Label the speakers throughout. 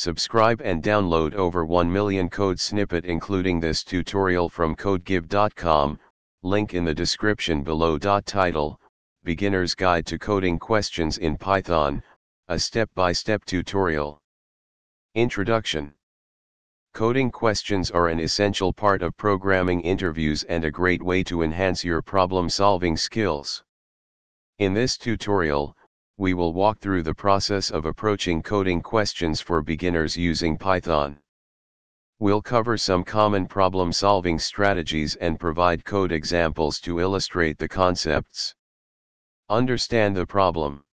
Speaker 1: Subscribe and download over 1 million code snippet including this tutorial from codegive.com, link in the description below. Title, Beginner's Guide to Coding Questions in Python, a step-by-step -step tutorial. Introduction Coding questions are an essential part of programming interviews and a great way to enhance your problem-solving skills. In this tutorial, we will walk through the process of approaching coding questions for beginners using Python. We'll cover some common problem-solving strategies and provide code examples to illustrate the concepts. Understand the problem.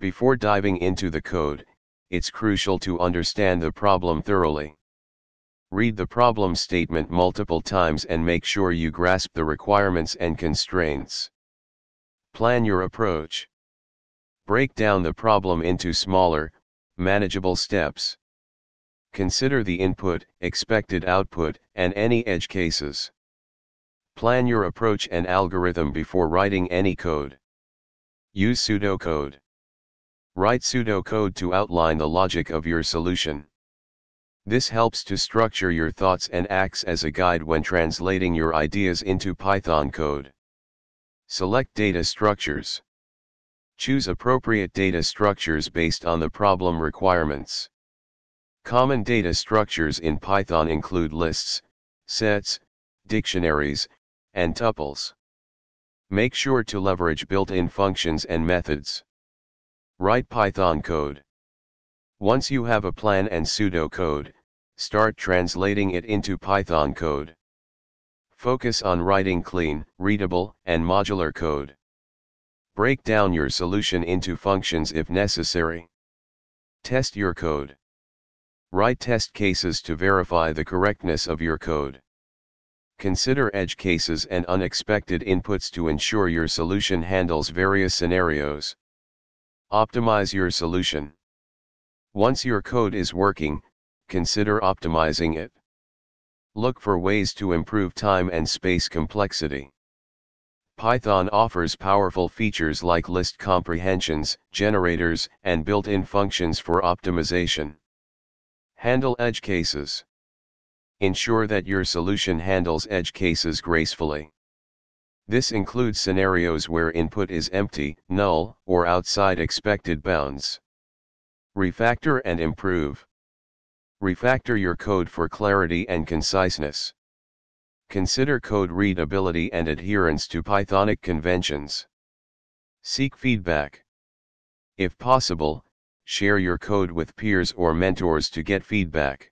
Speaker 1: Before diving into the code, it's crucial to understand the problem thoroughly. Read the problem statement multiple times and make sure you grasp the requirements and constraints. Plan your approach. Break down the problem into smaller, manageable steps. Consider the input, expected output, and any edge cases. Plan your approach and algorithm before writing any code. Use pseudocode. Write pseudocode to outline the logic of your solution. This helps to structure your thoughts and acts as a guide when translating your ideas into Python code. Select data structures. Choose appropriate data structures based on the problem requirements. Common data structures in Python include lists, sets, dictionaries, and tuples. Make sure to leverage built-in functions and methods. Write Python code. Once you have a plan and pseudocode, start translating it into Python code. Focus on writing clean, readable, and modular code. Break down your solution into functions if necessary. Test your code. Write test cases to verify the correctness of your code. Consider edge cases and unexpected inputs to ensure your solution handles various scenarios. Optimize your solution. Once your code is working, consider optimizing it. Look for ways to improve time and space complexity. Python offers powerful features like list comprehensions, generators, and built-in functions for optimization. Handle edge cases. Ensure that your solution handles edge cases gracefully. This includes scenarios where input is empty, null, or outside expected bounds. Refactor and improve. Refactor your code for clarity and conciseness. Consider code readability and adherence to Pythonic conventions. Seek feedback. If possible, share your code with peers or mentors to get feedback.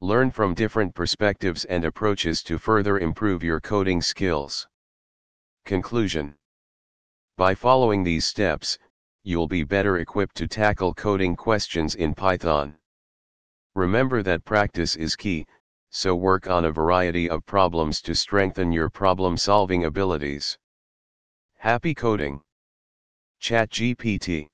Speaker 1: Learn from different perspectives and approaches to further improve your coding skills. Conclusion By following these steps, you'll be better equipped to tackle coding questions in Python. Remember that practice is key, so work on a variety of problems to strengthen your problem-solving abilities. Happy coding! ChatGPT